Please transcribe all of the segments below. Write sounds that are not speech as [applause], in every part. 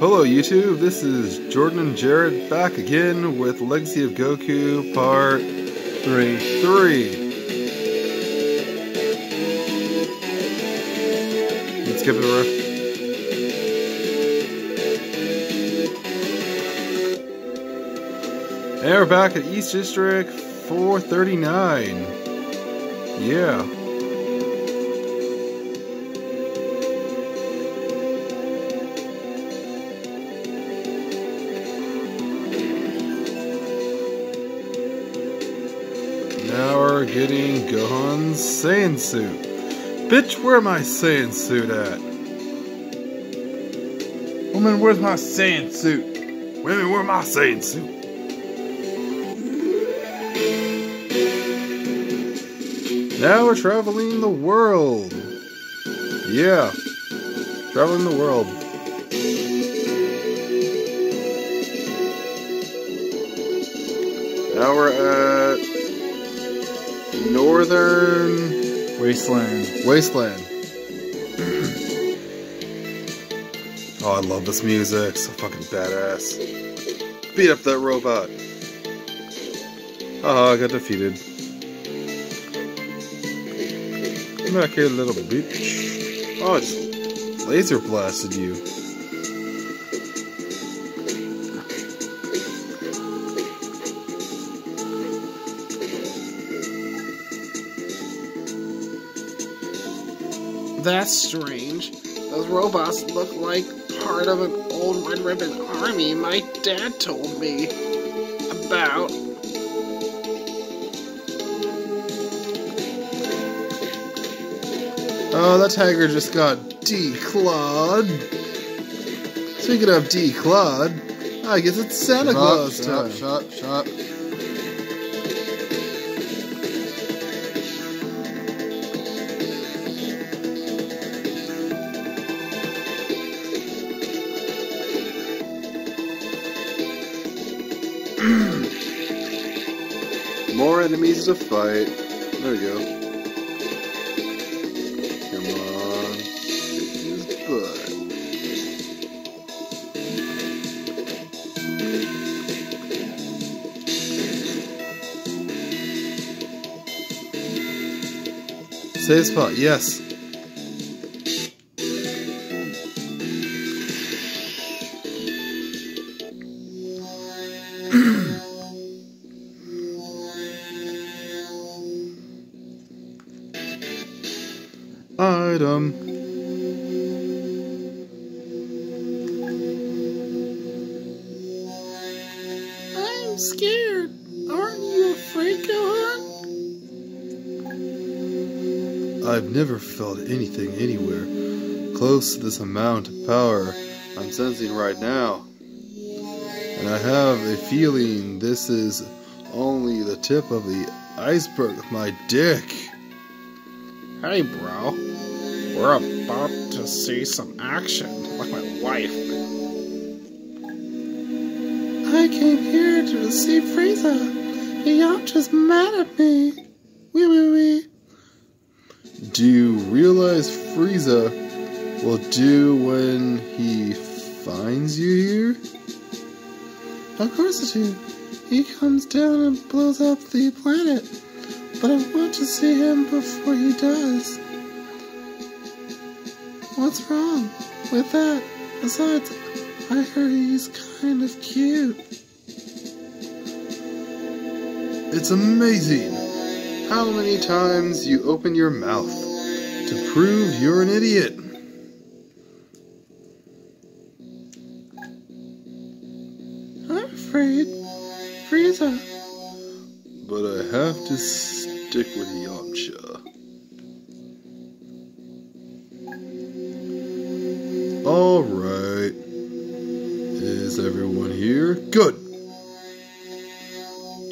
Hello YouTube, this is Jordan and Jared back again with Legacy of Goku Part 3. 3. Let's give it a ref. And we're back at East District 439. Yeah. Getting Gohan's Saiyan suit. Bitch, where my Saiyan suit at? Woman, where's my Saiyan suit? Women, where my Saiyan suit? Now we're traveling the world. Yeah, traveling the world. Northern Wasteland. Wasteland. [clears throat] oh, I love this music. So fucking badass. Beat up that robot. Oh, I got defeated. Come back here, little bitch. Oh, I just laser blasted you. That's strange. Those robots look like part of an old Red Ribbon army my dad told me about. Oh, that tiger just got declawed. Speaking of declawed, I guess it's Santa Shut Claus shut time. up, shut up, shut up. Enemies to fight. There we go. Come on. Kick his butt. Save spot, yes. Anything anywhere close to this amount of power I'm sensing right now. And I have a feeling this is only the tip of the iceberg of my dick. Hey, bro. We're about to see some action, like my wife. I came here to receive Frieza. Yamcha's mad at me. Wee wee wee. Do you realize Frieza will do when he finds you here? Of course I do. He comes down and blows up the planet. But I want to see him before he does. What's wrong with that? Besides, I heard he's kind of cute. It's amazing how many times you open your mouth to prove you're an idiot. I'm afraid. Frieza. But I have to stick with Yamcha.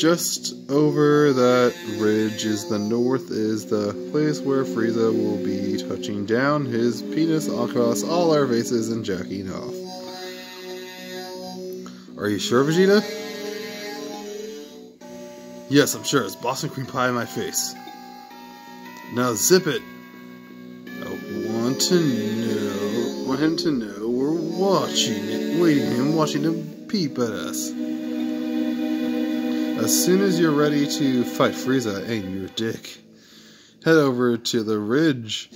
Just over that ridge is the north is the place where Frieza will be touching down his penis across all our faces and jacking off. Are you sure, Vegeta? Yes, I'm sure. It's Boston cream pie in my face. Now zip it. I want to know, want him to know we're watching it, waiting him, watching him peep at us. As soon as you're ready to fight Frieza and your dick, head over to the ridge.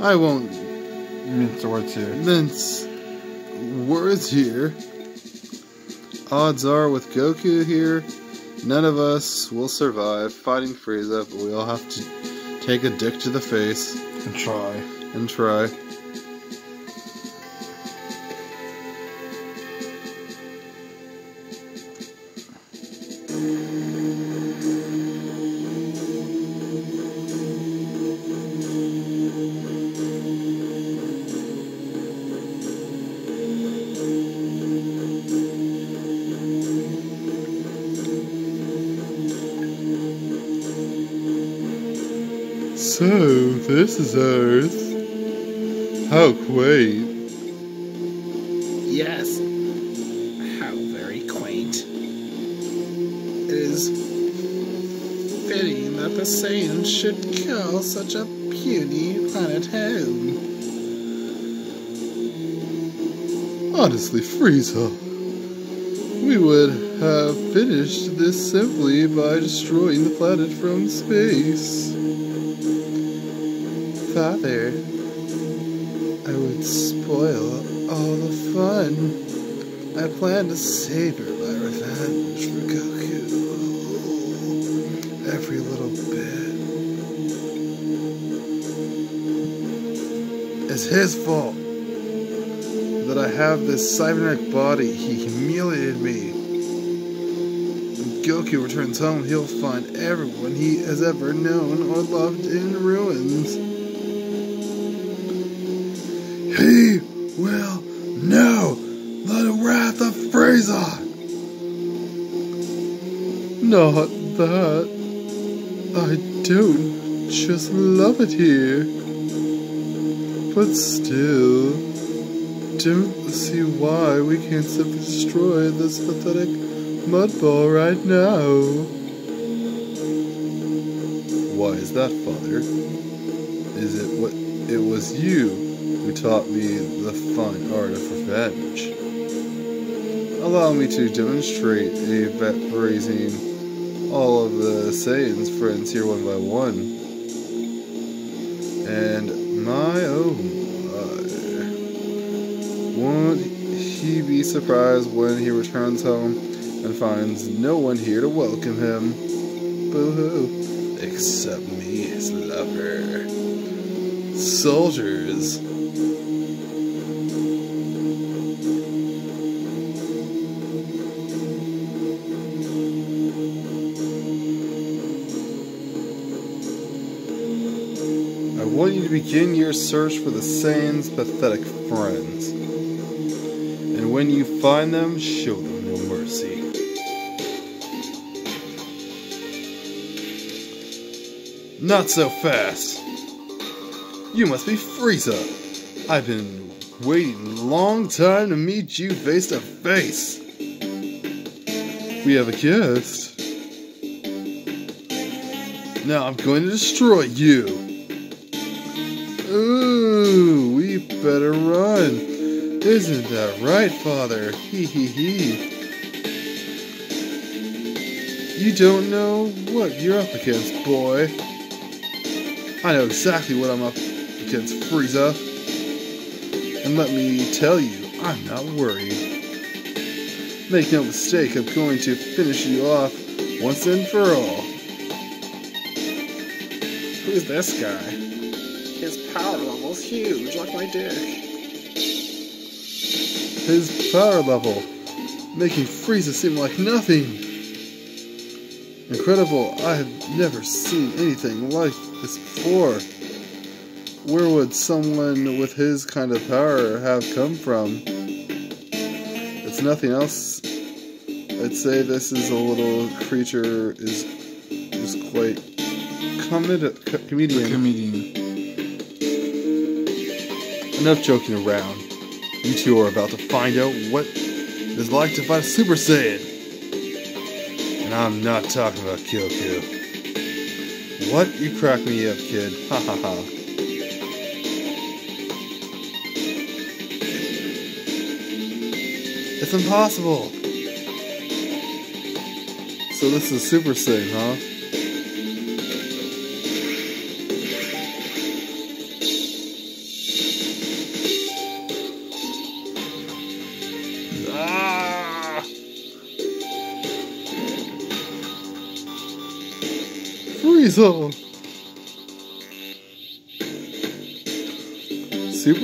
I won't Mince words here. mince words here. Odds are with Goku here, none of us will survive fighting Frieza, but we all have to take a dick to the face And try. and try. Very quaint. It is fitting that the Saiyans should call such a puny planet home. Honestly, Frieza, we would have finished this simply by destroying the planet from space. Father, I would spoil all the fun. I plan to savor my revenge for Goku. Every little bit. It's his fault that I have this cybernetic body. He humiliated me. When Goku returns home, he'll find everyone he has ever known or loved in ruins. Not that. I don't just love it here. But still, don't see why we can't simply destroy this pathetic mudball right now. Why is that, Father? Is it what it was you who taught me the fine art of revenge? Allow me to demonstrate a vet raising all of the Saiyans friends here one by one. And my oh my. Won't he be surprised when he returns home and finds no one here to welcome him? Boo hoo. Except me, his lover. Soldiers. Want you to begin your search for the Saiyan's pathetic friends. And when you find them, show them no mercy. Not so fast. You must be Frieza. I've been waiting a long time to meet you face to face. We have a guest. Now I'm going to destroy you. Better run. Isn't that right, Father? Hee hee hee. You don't know what you're up against, boy. I know exactly what I'm up against, Frieza. And let me tell you, I'm not worried. Make no mistake, I'm going to finish you off once and for all. Who's this guy? His power level's huge, like my dick. His power level, making Frieza seem like nothing. Incredible, I have never seen anything like this before. Where would someone with his kind of power have come from? It's nothing else. I'd say this is a little creature is is quite comedi- co- comedian. Comedian. Enough joking around. You two are about to find out what it's like to fight a Super Saiyan. And I'm not talking about Goku. What? You crack me up, kid. Ha ha ha. It's impossible. So this is Super Saiyan, huh? Super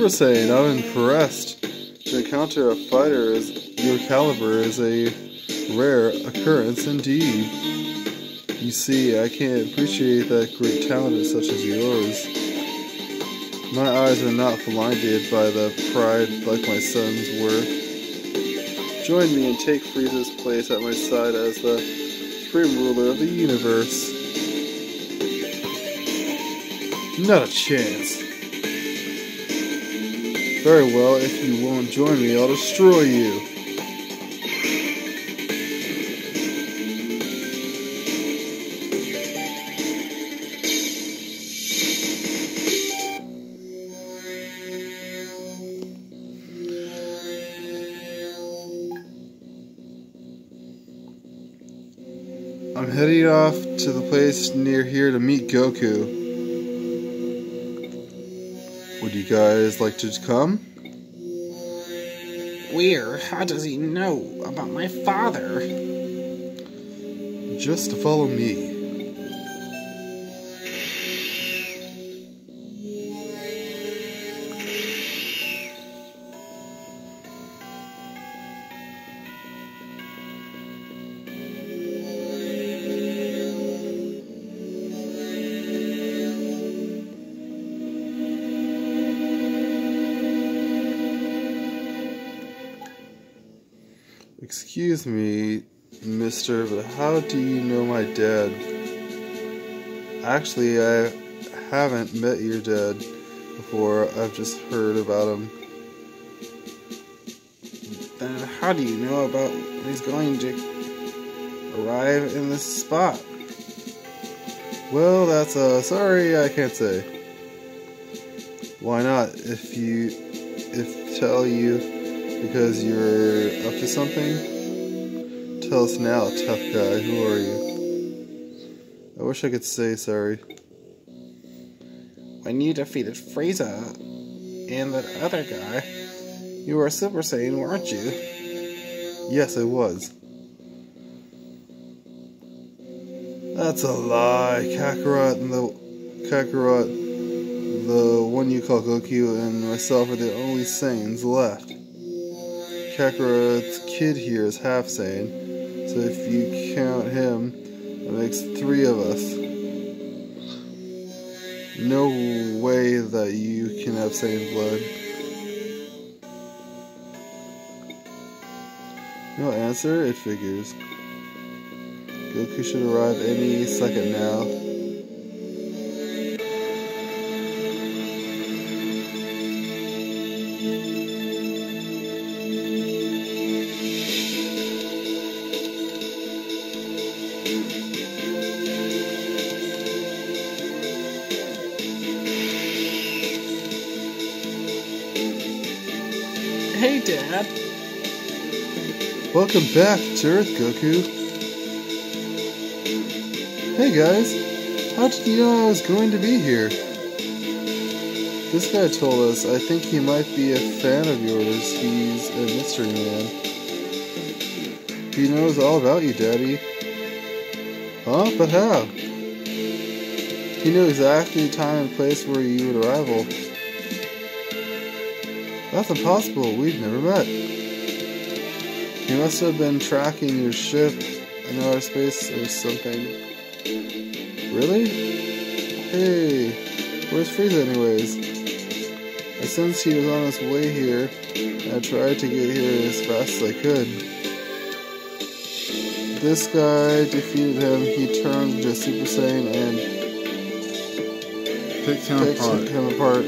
Saiyan, I'm impressed. To encounter a fighter as your caliber is a rare occurrence indeed. You see, I can't appreciate that great talent such as yours. My eyes are not blinded by the pride like my sons were. Join me and take Frieza's place at my side as the supreme ruler of the universe. Not a chance. Very well, if you won't join me, I'll destroy you. I'm heading off to the place near here to meet Goku. Would you guys like to come? Where? How does he know about my father? Just follow me. Mister, but how do you know my dad? Actually, I haven't met your dad before. I've just heard about him. Then how do you know about he's going to arrive in this spot? Well, that's uh sorry, I can't say. Why not? If you if tell you because you're up to something? Tell us now, tough guy. Who are you? I wish I could say sorry. When you defeated Frieza and that other guy, you were a Super Saiyan, weren't you? Yes, I was. That's a lie. Kakarot and the Kakarot, the one you call Goku, and myself are the only Saiyans left. Kakarot's kid here is half Saiyan, so if you count him, it makes three of us. No way that you can have same blood. No answer? It figures. Goku should arrive any second now. Welcome back to Earth, Goku. Hey guys, how did you know I was going to be here? This guy told us, I think he might be a fan of yours. He's a mystery man. He knows all about you, Daddy. Huh? But how? He knew exactly the time and place where you would arrival. That's impossible. We've never met. He must have been tracking your ship in outer space or something. Really? Hey, where's Frieza anyways? I sensed he was on his way here, and I tried to get here as fast as I could. This guy defeated him, he turned into Super Saiyan and Picked him picked apart. him apart.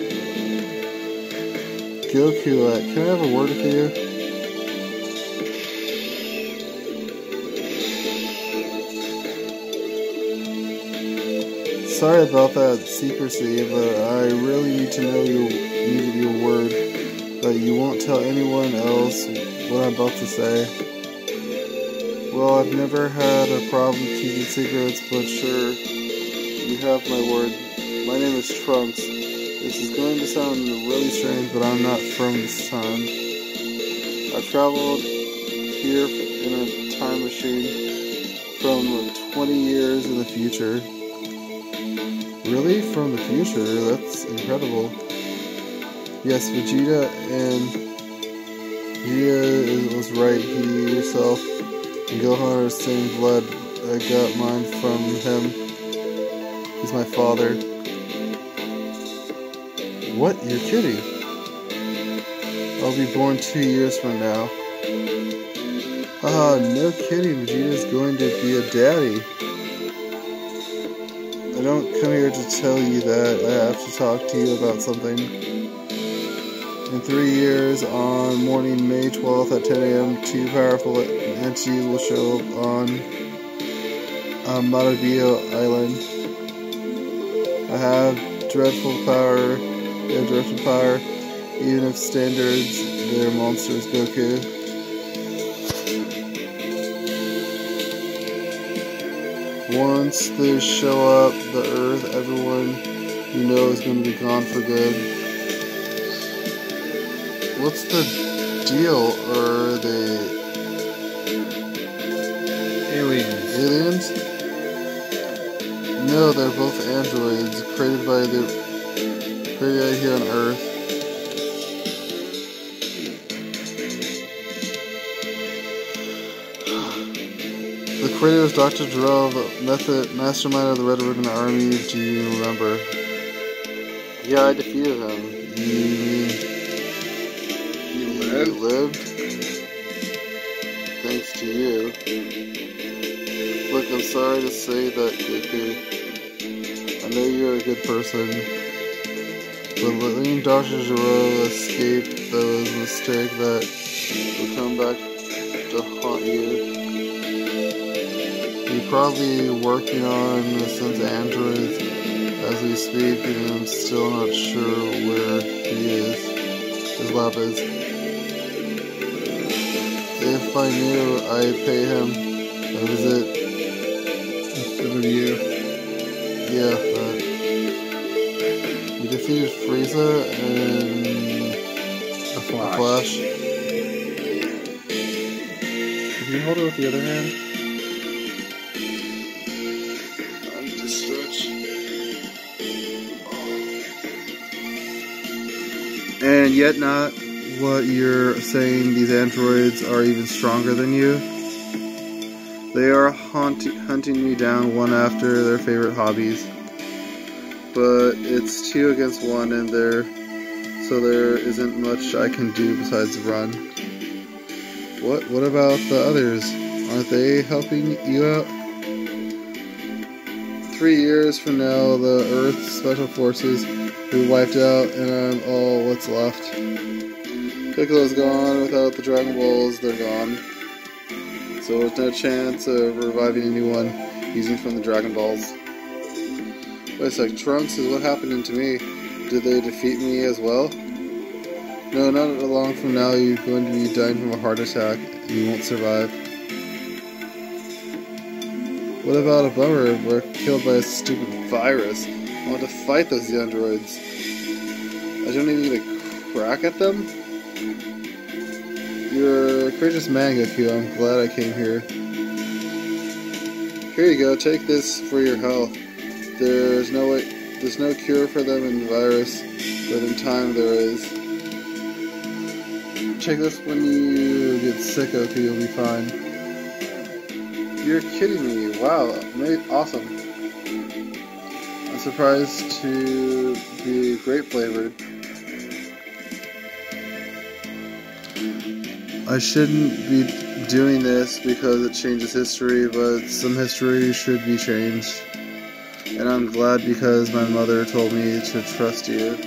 Goku, can I have a word with you? Sorry about that secrecy, but I really need to know your needed your word that you won't tell anyone else what I'm about to say. Well, I've never had a problem keeping secrets, but sure, you have my word. My name is Trunks. This is going to sound really strange, but I'm not from this time. I've traveled here in a time machine from 20 years in the future. Really? From the future? That's incredible. Yes, Vegeta and Vegeta was right. He yourself and Gohan are same blood. I got mine from him. He's my father. What? You're kidding? I'll be born two years from now. Ah, no kidding. Vegeta's going to be a daddy. I don't come here to tell you that. I have to talk to you about something. In three years, on morning May 12th at 10 a.m., two powerful entities will show up on um, Island. I have dreadful power. They have dreadful power. Even if standards, they're monsters, Goku. Once they show up, the Earth, everyone you know is going to be gone for good. What's the deal? Are they Aliens. aliens? No, they're both androids created by the created here on Earth. Creator was Dr. Drell, the method mastermind of the Red Ribbon Army. Do you remember? Yeah, I defeated him. You mean You you lived? Thanks to you. Look, I'm sorry to say that, Goku. I know you're a good person. But letting Dr. Gero escape, that was a mistake that will come back to haunt you. You're probably working on Sin's androids as we speak, and I'm still not sure where he is. His lab is. If I knew, I'd pay him a visit. Instead of you. Yeah, but you defeated Frieza and A flash. Flash. Can you hold it with the other hand? And yet, not what you're saying. These androids are even stronger than you. They are haunt- hunting me down one after their favorite hobbies. But it's two against one, and there, so there isn't much I can do besides run. What? What about the others? Aren't they helping you out? Three years from now, the Earth Special Forces be wiped out, and I'm all what's left. Piccolo's gone. Without the Dragon Balls, they're gone. So there's no chance of reviving anyone using from the Dragon Balls. Wait a sec, Trunks is what happened to me. Did they defeat me as well? No, not long from now, you're going to be dying from a heart attack, and you won't survive. What about a bummer? We're killed by a stupid virus. I want to fight those androids. I don't even get a crack at them? You're a courageous man, Goku. I'm glad I came here. Here you go. Take this for your health. There's no way, there's no cure for them in the virus, but in time there is. Take this when you get sick, Goku. You'll be fine. You're kidding me. Wow. Ama- Awesome. Surprised to be grape flavored. I shouldn't be doing this because it changes history, but some history should be changed. And I'm glad because my mother told me to trust you.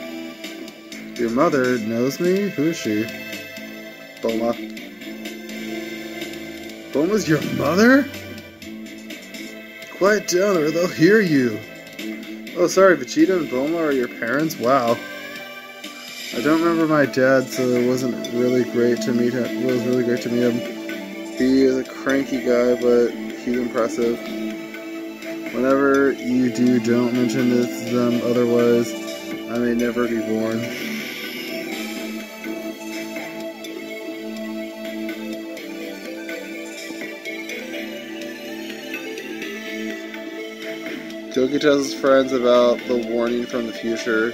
Your mother knows me? Who is she? Bulma. Bulma's your mother? Quiet down or they'll hear you. Oh, sorry, Vegeta and Bulma are your parents? Wow. I don't remember my dad, so it wasn't really great to meet him. It was really great to meet him. He is a cranky guy, but he's impressive. Whenever you do, don't mention this to them, otherwise, I may never be born. Goku tells his friends about the warning from the future.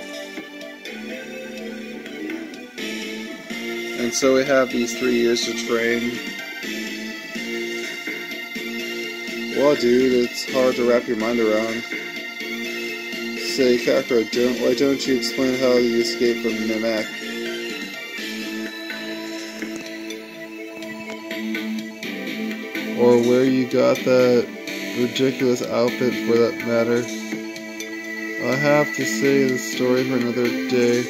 And so we have these three years to train. Well, dude, it's hard to wrap your mind around. Say, Kakarot, don't, why don't you explain how you escaped from Namek? Or where you got that ridiculous outfit for that matter. I'll have to say the story for another day.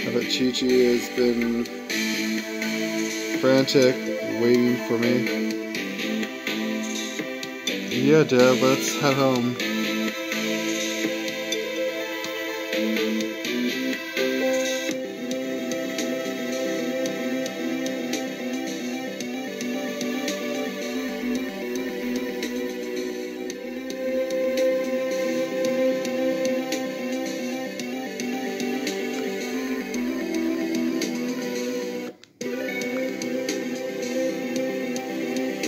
I bet Chi Chi has been frantic, waiting for me. Yeah, Dad, let's head home.